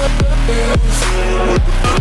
Yeah.